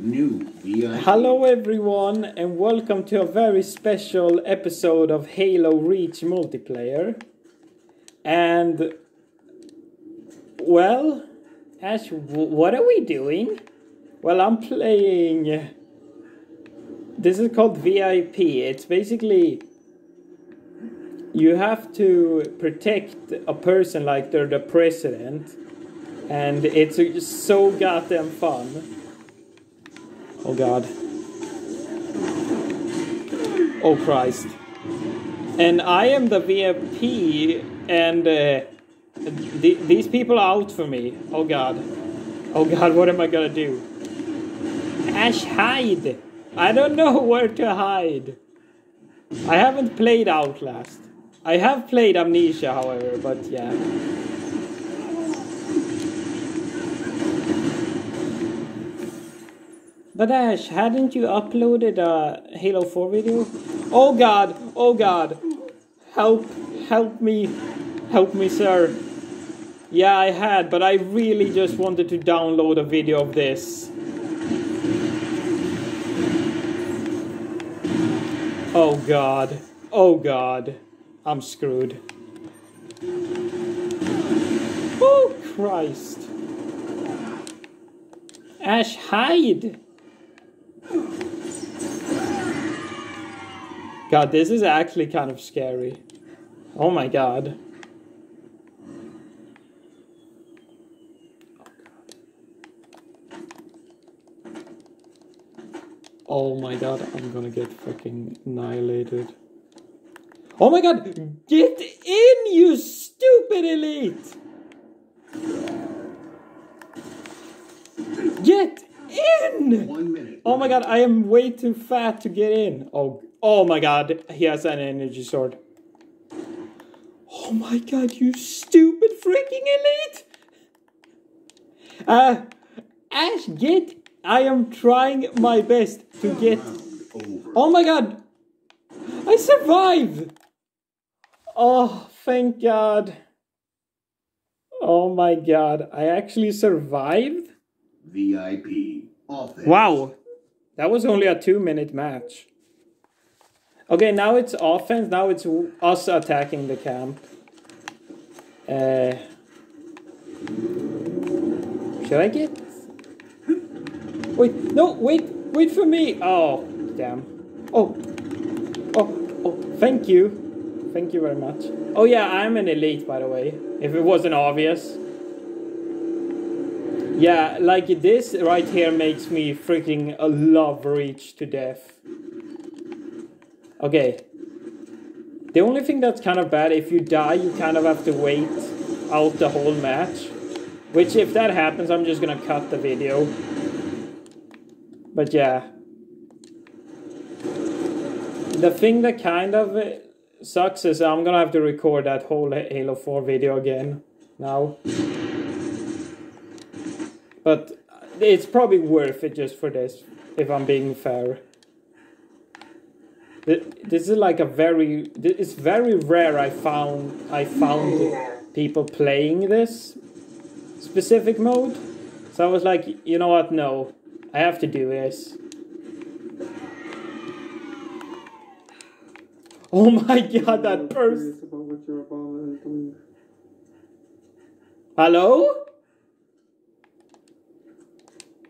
New VIP. Hello, everyone, and welcome to a very special episode of Halo Reach multiplayer. And, well, Ash, what are we doing? Well, I'm playing. This is called VIP. It's basically. You have to protect a person like they're the president, and it's so goddamn fun. Oh god. Oh Christ. And I am the VIP, and uh, th- these people are out for me. Oh god. Oh god, what am I gonna do? Ash, hide! I don't know where to hide. I haven't played Outlast. I have played Amnesia, however, but yeah. But Ash, hadn't you uploaded a Halo 4 video? Oh god, oh god. Help, help me, help me, sir. Yeah, I had, but I really just wanted to download a video of this. Oh god, oh god. I'm screwed. Oh Christ. Ash, hide! God, this is actually kind of scary. Oh my god. Oh my god, I'm gonna get fucking annihilated. Oh my god! Get in, you stupid elite! Get in! One minute. Oh my god, I am way too fat to get in. Oh, oh my god, he has an energy sword. Oh my god, you stupid freaking elite! Uh, Ash, get. I am trying my best to get. Oh my god! I survived! Oh, thank god. Oh my god, I actually survived? VIP. Offense. Wow, that was only a two minute match. Okay, now it's offense. Now it's us attacking the camp. Uh, should I get? Wait, no, wait, wait for me. Oh, damn. Oh, oh, oh, thank you. Thank you very much. Oh, yeah, I'm an elite, by the way, if it wasn't obvious. Yeah, like this right here makes me freaking love Reach to death. Okay. The only thing that's kind of bad, if you die, you kind of have to wait out the whole match. Which, if that happens, I'm just gonna cut the video. But yeah. The thing that kind of sucks is I'm gonna have to record that whole Halo 4 video again now. But it's probably worth it just for this, if I'm being fair. Th- This is like a very, it's very rare I found, I found people playing this specific mode. So I was like, you know what, no, I have to do this. Oh my god, that person. Curious about what your Obama is doing. Hello?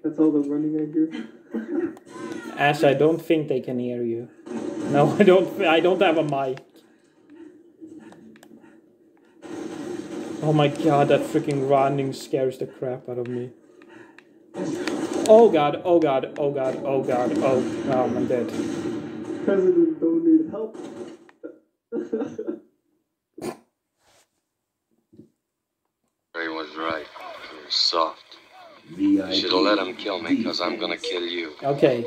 That's all the running I hear. Ash, I don't think they can hear you. No, I don't. I don't have a mic. Oh my god, that freaking running scares the crap out of me. Oh god, oh god, oh god, oh god, oh, oh I'm dead. President don't need help. He was right. He was soft. VIP. You should have let him kill me, because I'm gonna kill you. Okay.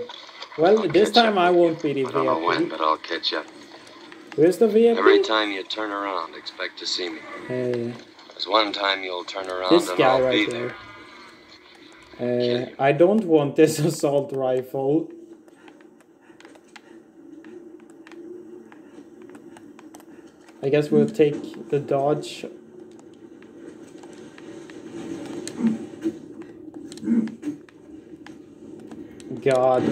Well, this time I won't be the I don't know when, but I'll catch up. Where's the Every time you turn around, expect to see me. Uh, There's one time you'll turn around this and guy I'll be right there. there. Uh, I don't want this assault rifle. I guess we'll take the dodge. god.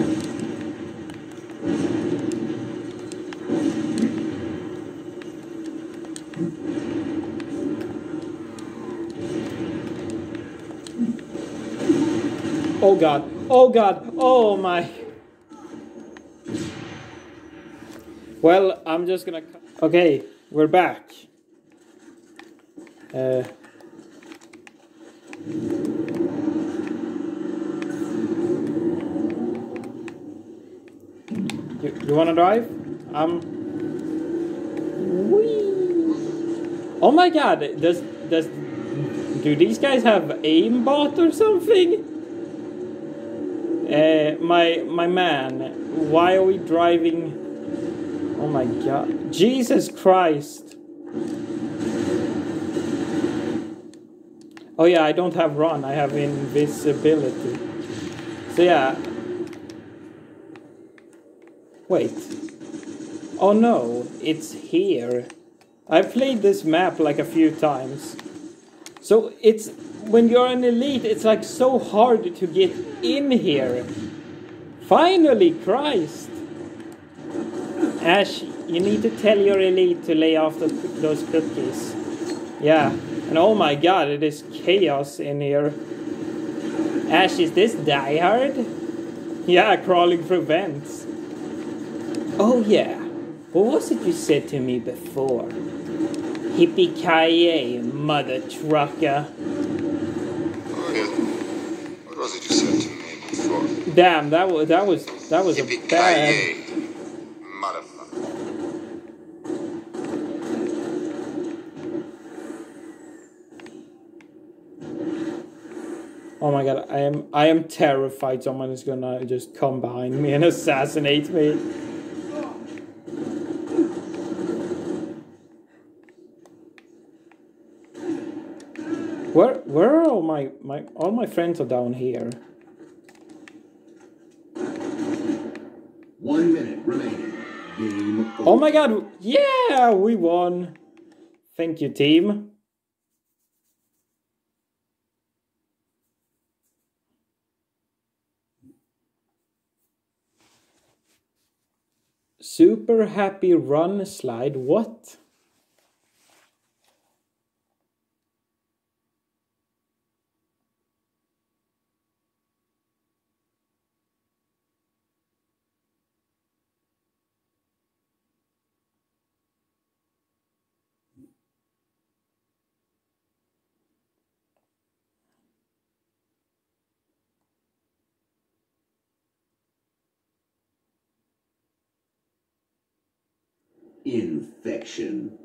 Oh god. Oh god. Oh my. Well, I'm just gonna. Okay, we're back. Uh. You, wanna drive? Um. Whee. Oh my god! Does does do these guys have aimbot or something? Uh, my my man, why are we driving? Oh my god! Jesus Christ! Oh yeah, I don't have run. I have invisibility. So yeah. Wait. Oh no, it's here. I've played this map like a few times. So it's when you're an elite, it's like so hard to get in here. Finally, Christ! Ash, you need to tell your elite to lay off the, those cookies. Yeah, and oh my god, it is chaos in here. Ash, is this Die Hard? Yeah, crawling through vents. Oh yeah, what was it you said to me before? Hippie ki mother trucker. Oh, yeah. What was it you said to me before? Damn, that was that was that was a bad. Oh my god, I am I am terrified someone is gonna just come behind me and assassinate me. Where where are all my, my all my friends are down here? One minute remaining. Game Oh my god, yeah, we won. Thank you, team. Super happy run slide. What? Infection.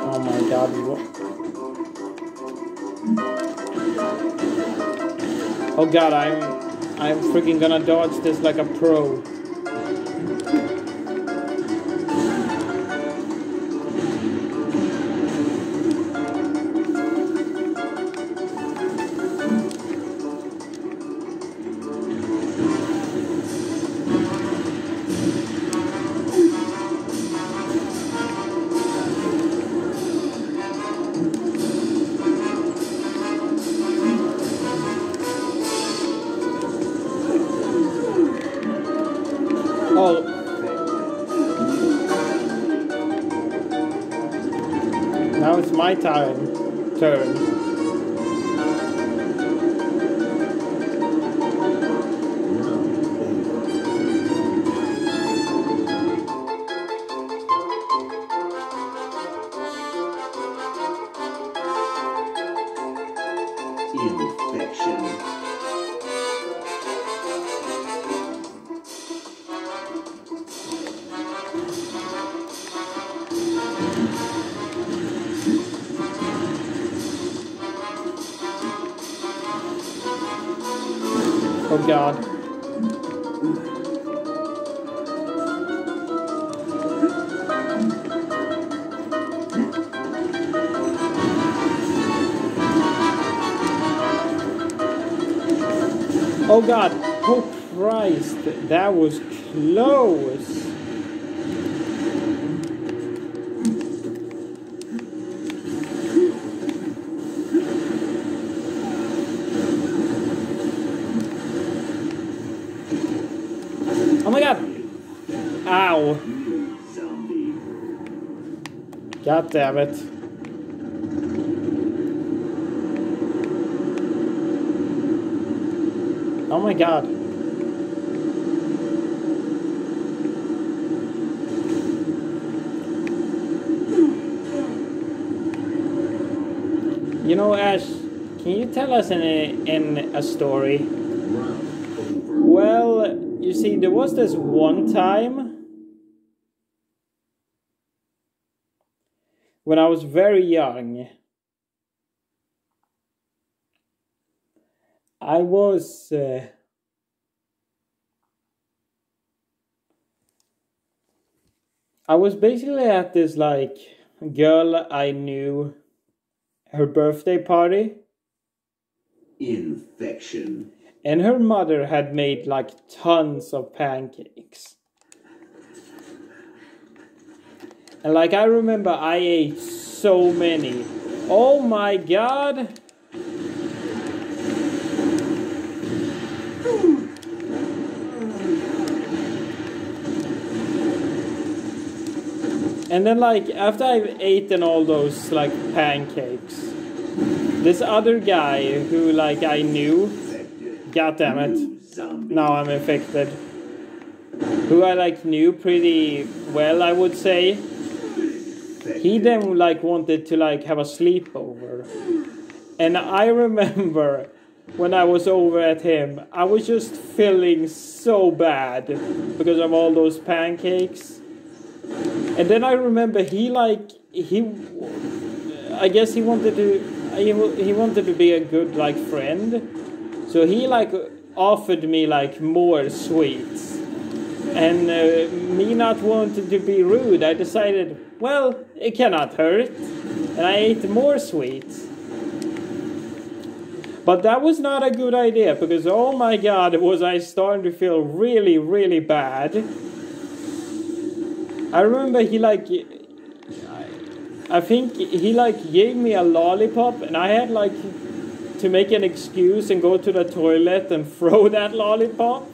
Oh my god, what? Oh god, I'm I'm freaking gonna dodge this like a pro. Oh, now it's my time. Turn. God damn it. Oh my god. You know, Ash, can you tell us in a, in a story? Well, you see, there was this one time when I was very young. I was. Uh, I was basically at this like girl I knew her birthday party. Infection. And her mother had made like tons of pancakes. And like I remember I ate so many. Oh my god. And then like after I've eaten all those like pancakes, this other guy who like I knew. God damn it. Now I'm infected. Who I like knew pretty well, I would say. He then like wanted to like have a sleepover. And I remember when I was over at him, I was just feeling so bad because of all those pancakes. And then I remember he like he I guess he wanted to he, he wanted to be a good like friend. So he like offered me like more sweets. And uh, me not wanting to be rude, I decided, well, it cannot hurt. And I ate more sweets. But that was not a good idea because, oh my god, was I starting to feel really, really bad. I remember he like. I think he like gave me a lollipop and I had like to make an excuse and go to the toilet and throw that lollipop.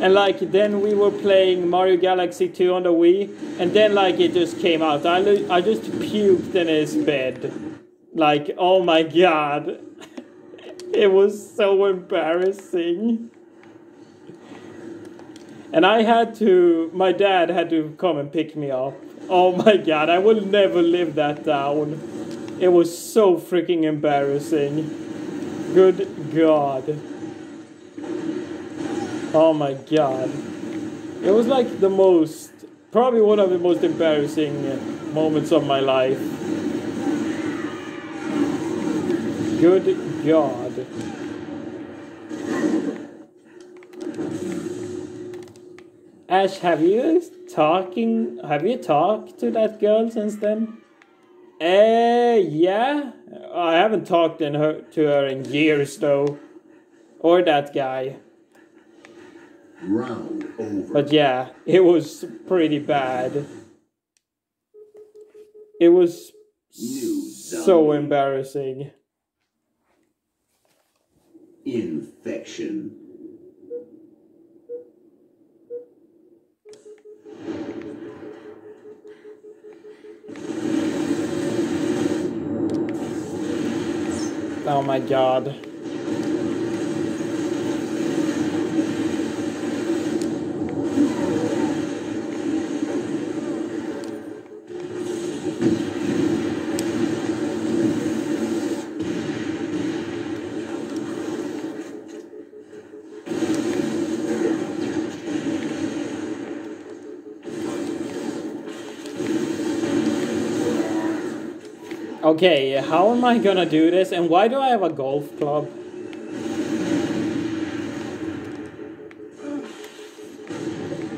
And like then we were playing Mario Galaxy 2 on the Wii, and then like it just came out. I lo- I just puked in his bed, like oh my god, it was so embarrassing. And I had to, my dad had to come and pick me up. Oh my god, I will never live that down. It was so freaking embarrassing. Good god. Oh my god. It was like the most, probably one of the most embarrassing uh, moments of my life. Good god. Ash, have you talking? Have you talked to that girl since then? Eh, yeah. I haven't talked in her to her in years though, or that guy. Round over. But yeah, it was pretty bad. It was so embarrassing. Infection. Oh my god. Okay, how am I gonna do this? And why do I have a golf club?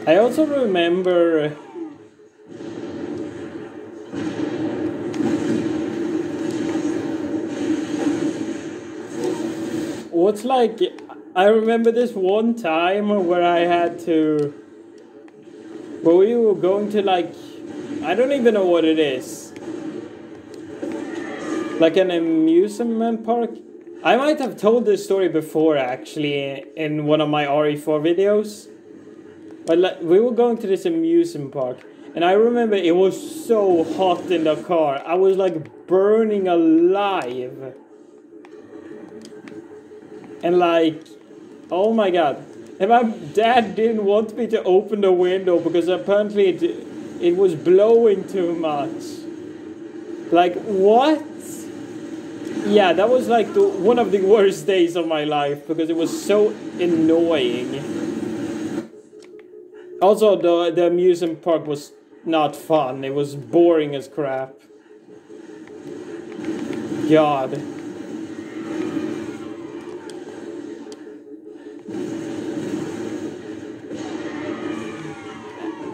I also remember. What's like. I remember this one time where I had to. Where we were going to like. I don't even know what it is like an amusement park. I might have told this story before actually in one of my RE4 videos. But like, we were going to this amusement park And I remember it was so hot in the car. I was like burning alive. And like, oh my god. And my dad didn't want me to open the window because apparently it, it was blowing too much. Like, what? Yeah, that was like the, one of the worst days of my life because it was so annoying. Also, the, the amusement park was not fun. It was boring as crap. God.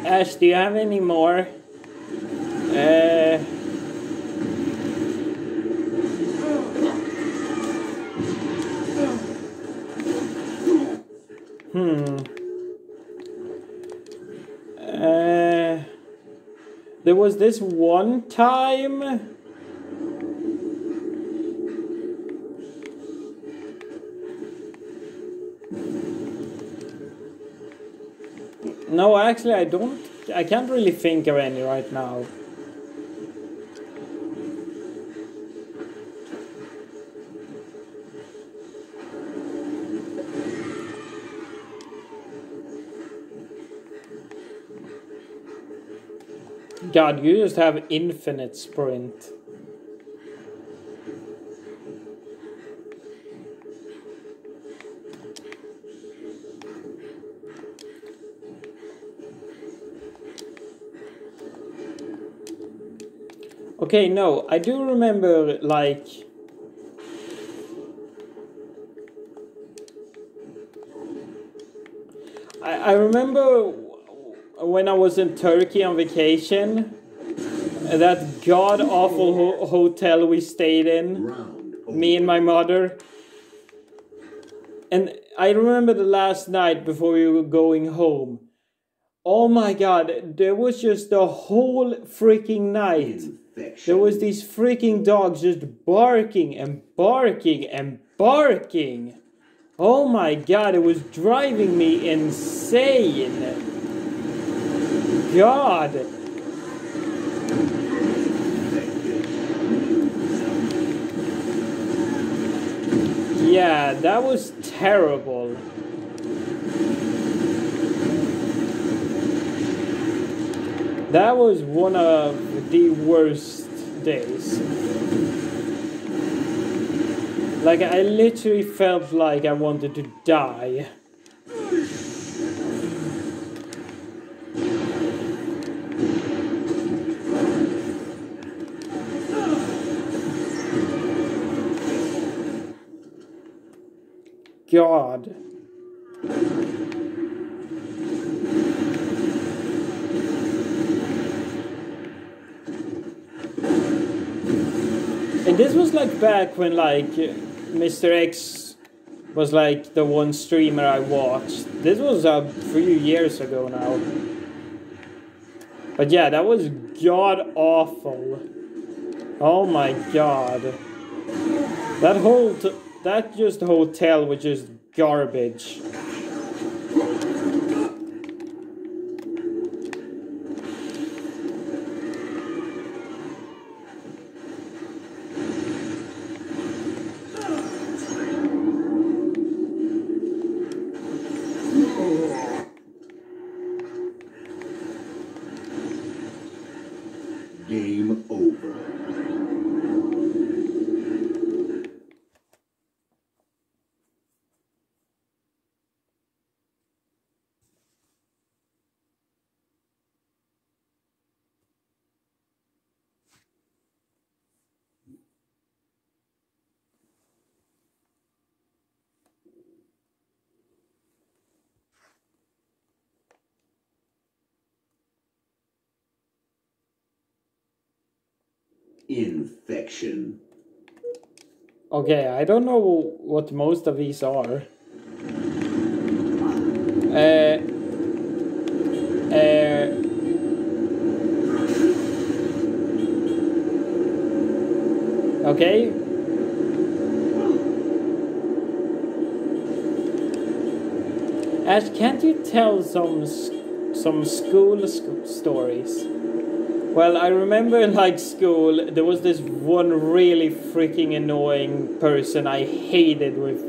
Ash, do you have any more? Uh, hmm. Uh, there was this one time. No, actually, I don't. I can't really think of any right now. God, you just have infinite sprint. Okay, no, I do remember like I, I remember when I was in Turkey on vacation that god awful ho- hotel we stayed in me and my mother. And I remember the last night before we were going home. Oh my god, there was just the whole freaking night. There was these freaking dogs just barking and barking and barking. Oh my god, it was driving me insane. God. Yeah, that was terrible. That was one of the worst days. Like, I literally felt like I wanted to die. God. And this was like back when like Mr. X was like the one streamer I watched. This was a few years ago now. But yeah, that was god awful. Oh my god. That whole that just hotel was just garbage. Game over. Infection. Okay, I don't know what most of these are. Uh, uh, okay. Ash, can't you tell some some school sc- stories. Well, I remember in like school there was this one really freaking annoying person I hated with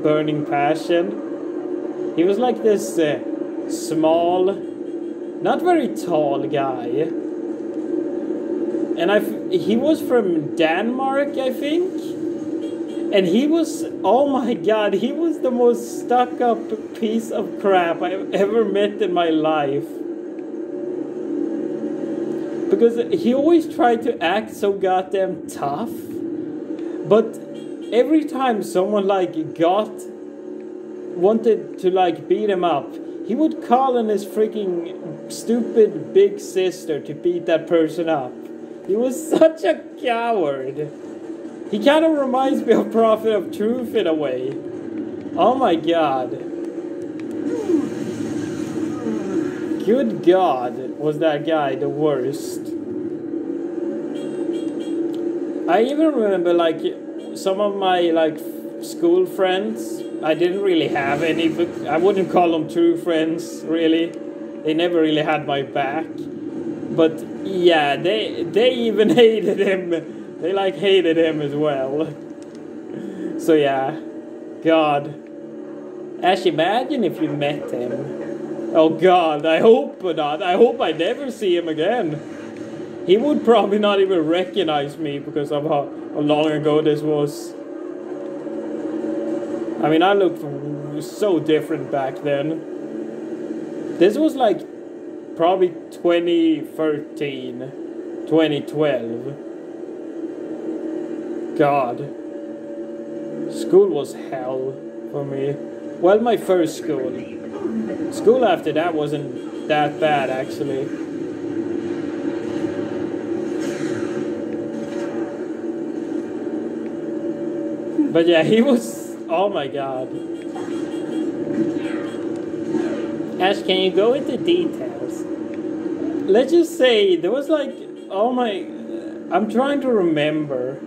burning passion. He was like this uh, small, not very tall guy. And I, he was from Denmark, I think. And he was, oh my god, he was the most stuck up piece of crap I've ever met in my life. Because he always tried to act so goddamn tough. But every time someone like got, wanted to like beat him up, he would call on his freaking stupid big sister to beat that person up. He was such a coward. He kind of reminds me of Prophet of Truth in a way. Oh my god. Good god, was that guy the worst. I even remember like some of my like school friends. I didn't really have any, I wouldn't call them true friends really. They never really had my back. But yeah, they they even hated him. They like hated him as well. So yeah, God. Ash, imagine if you met him. Oh God, I hope not. I hope I never see him again. He would probably not even recognize me because of how, long ago this was. I mean, I looked so different back then. This was like probably 2013, 2012. God. School was hell for me. Well, my first school. School after that wasn't that bad, actually. But yeah, he was. Oh my god. Ash, can you go into details? Let's just say there was like. Oh my. I'm trying to remember.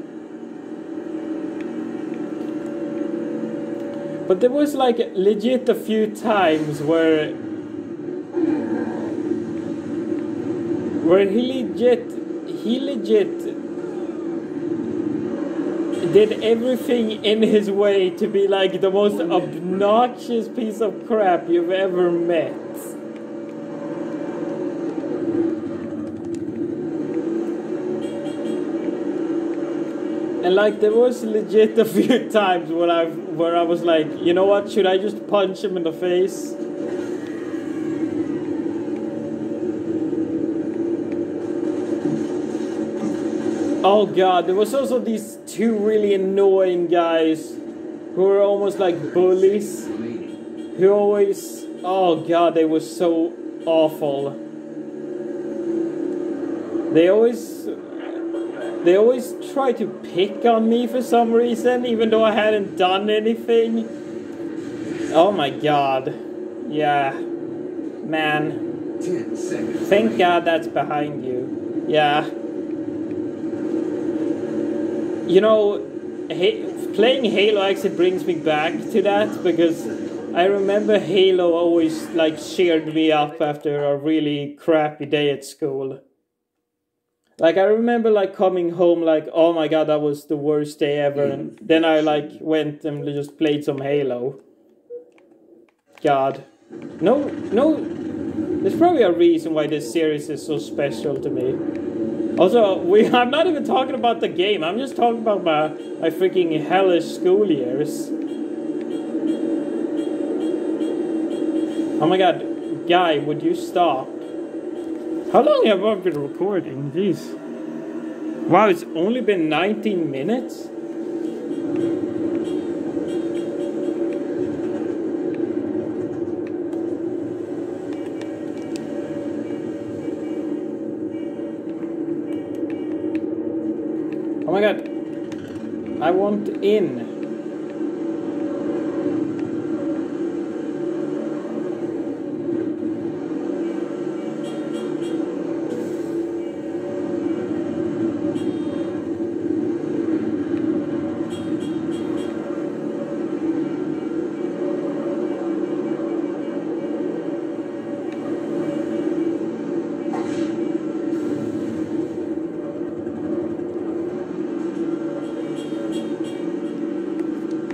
But there was like legit a few times where. Where he legit. He legit did everything in his way to be like the most obnoxious piece of crap you've ever met. And like there was legit a few times when I where I was like, you know what, should I just punch him in the face? Oh god, there was also these two really annoying guys who were almost like bullies. Who always oh god, they were so awful. They always they always try to pick on me for some reason, even though I hadn't done anything. Oh my god. Yeah. Man. Ten seconds. Thank god that's behind you. Yeah. You know, playing Halo actually brings me back to that because I remember Halo always like cheered me up after a really crappy day at school. Like I remember like coming home like oh my god that was the worst day ever mm. and then I like went and just played some Halo. God. No no there's probably a reason why this series is so special to me. Also, we I'm not even talking about the game. I'm just talking about my my freaking hellish school years. Oh my god, guy, would you stop? How long have I been recording? Jeez. Wow, it's only been 19 minutes? Oh my god. I want in.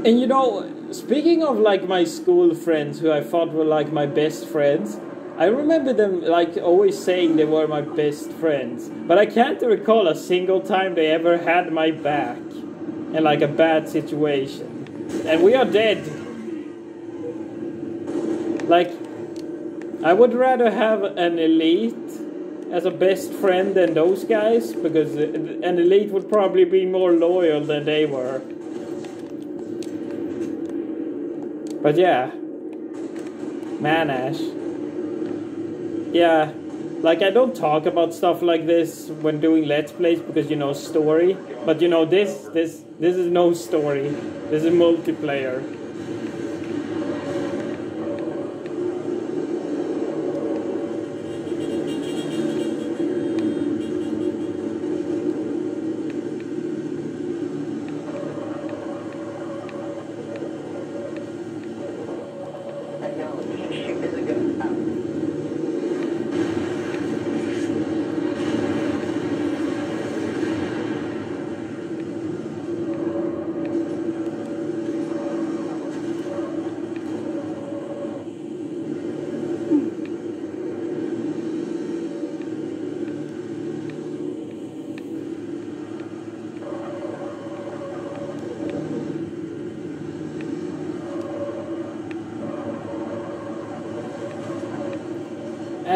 And you know, speaking of like my school friends who I thought were like my best friends, I remember them like always saying they were my best friends, but I can't recall a single time they ever had my back in like a bad situation. And we are dead. Like, I would rather have an elite as a best friend than those guys because an elite would probably be more loyal than they were. But yeah, man, Ash. Yeah, like I don't talk about stuff like this when doing let's plays because you know story. But you know this, this, this is no story. This is multiplayer.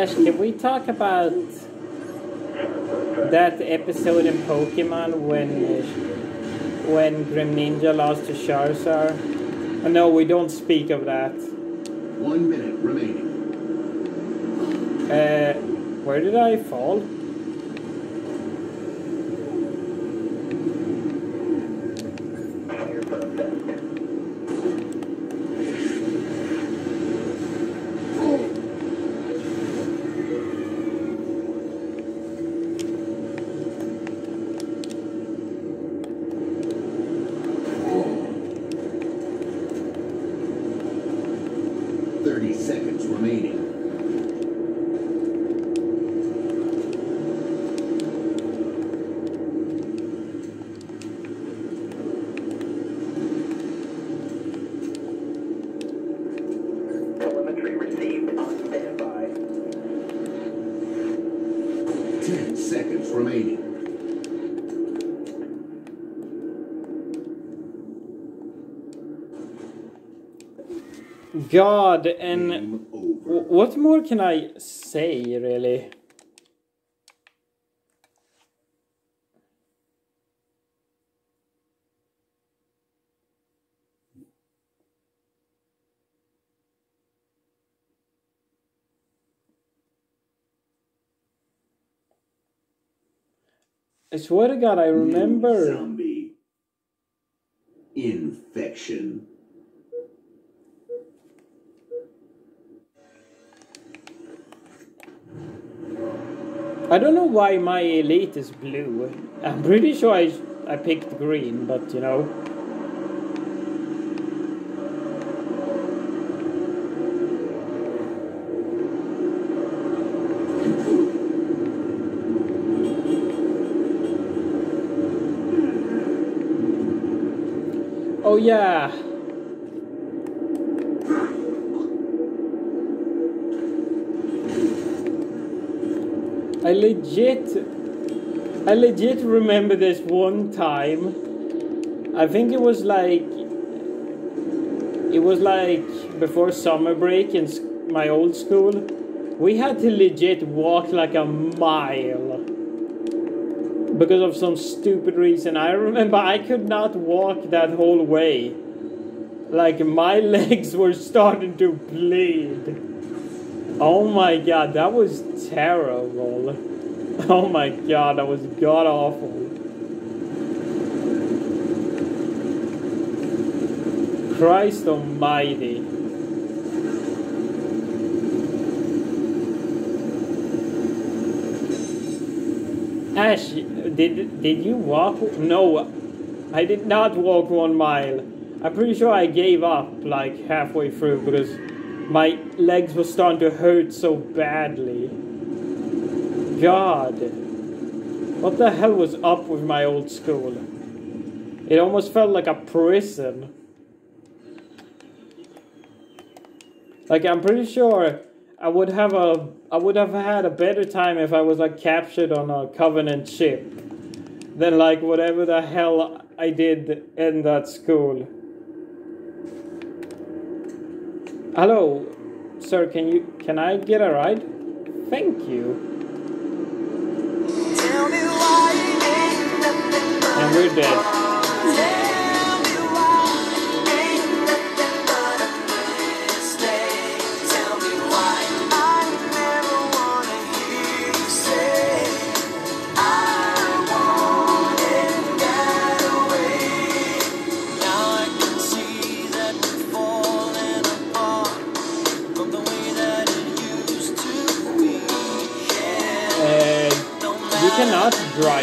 Ash, can we talk about that episode in Pokemon when when Greninja lost to Charizard? Oh, no, we don't speak of that. One minute remaining. Uh, where did I fall? Thirty seconds remaining. Telemetry received on standby. Ten seconds remaining. God, and Game over. w- what more can I say, really? I swear to God, I remember. Zombie. Infection. I don't know why my elite is blue. I'm pretty sure I I picked green, but you know. Oh yeah. I legit I legit remember this one time. I think it was like it was like before summer break in my old school. We had to legit walk like a mile because of some stupid reason. I remember I could not walk that whole way. Like my legs were starting to bleed. Oh my god, that was terrible. Oh my god, that was god awful. Christ almighty. Ash, did did you walk? No, I did not walk one mile. I'm pretty sure I gave up like halfway through because my legs were starting to hurt so badly. God, what the hell was up with my old school? It almost felt like a prison. Like I'm pretty sure I would have a I would have had a better time if I was like captured on a covenant ship than like whatever the hell I did in that school. Hello, sir. Can you can I get a ride? Thank you. And we're dead.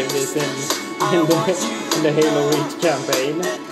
This in in the in the Halo Reach campaign.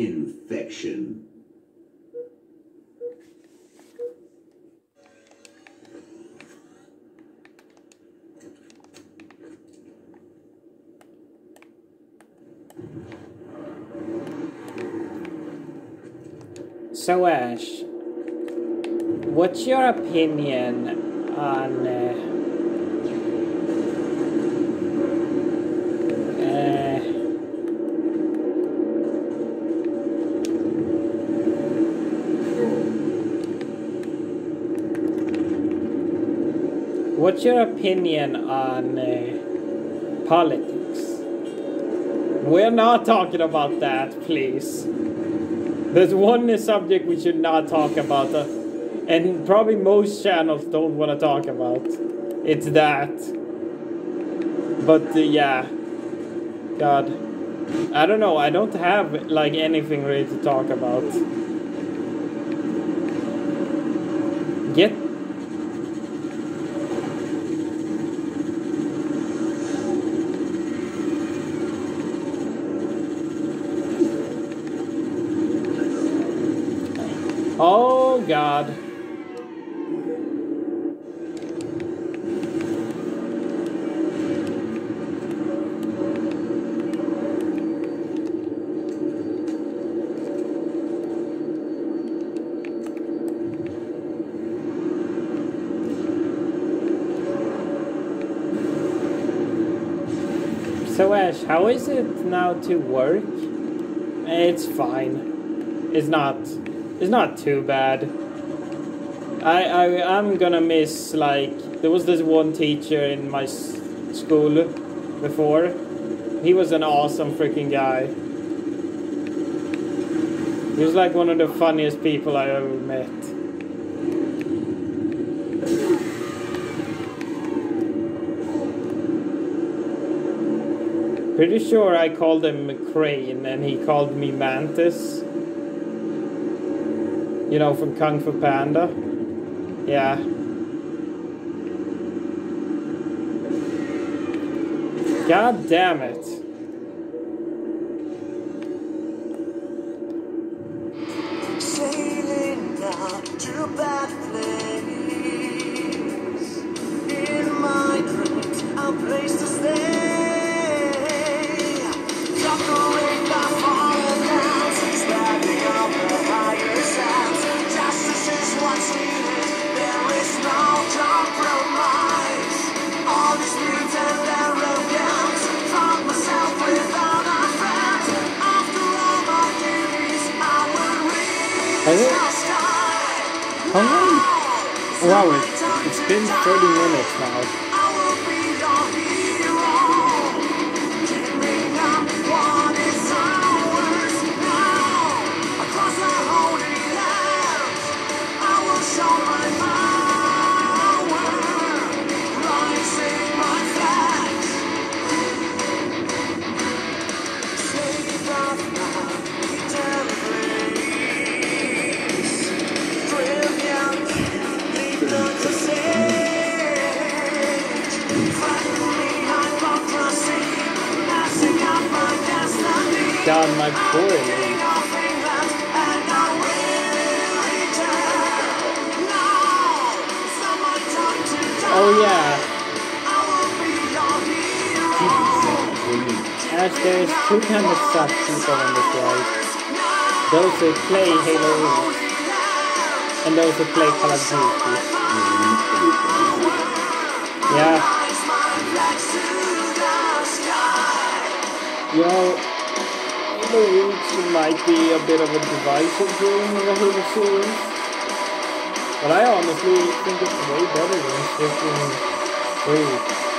Infection. So Ash, what's your opinion on uh, uh, what's your opinion on uh, politics? We're not talking about that, please. There's one subject we should not talk about, uh, and probably most channels don't want to talk about. It's that. But uh, yeah, God, I don't know. I don't have like anything really to talk about. Get. Oh God. So Ash, how is it now to work? It's fine. It's not. It's not too bad. I I I'm gonna miss like there was this one teacher in my school before. He was an awesome freaking guy. He was like one of the funniest people I ever met. Pretty sure I called him Crane and he called me Mantis. You know, from Kung Fu Panda. Yeah. God damn it. God, my poor Oh yeah, as there's two kinds of suck people in this world. Those who play Halo and those who play Call of Duty. Yeah. Halo Reach might be a bit of a divisive game in the series. But I honestly think it's way better than freaking 3.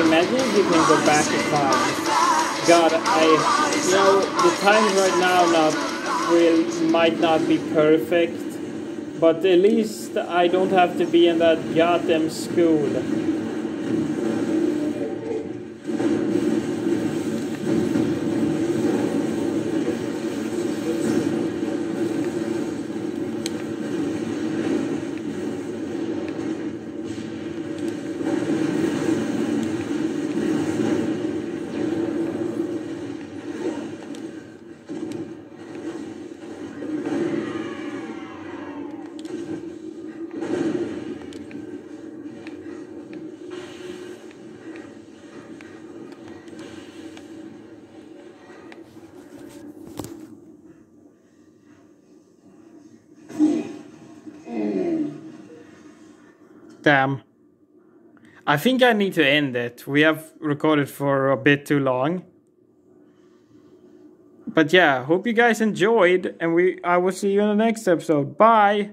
Imagine if you can go back in time. God, I, you know, the times right now not will might not be perfect, but at least I don't have to be in that goddamn school. Damn. I think I need to end it. We have recorded for a bit too long. But yeah, hope you guys enjoyed and we I will see you in the next episode. Bye.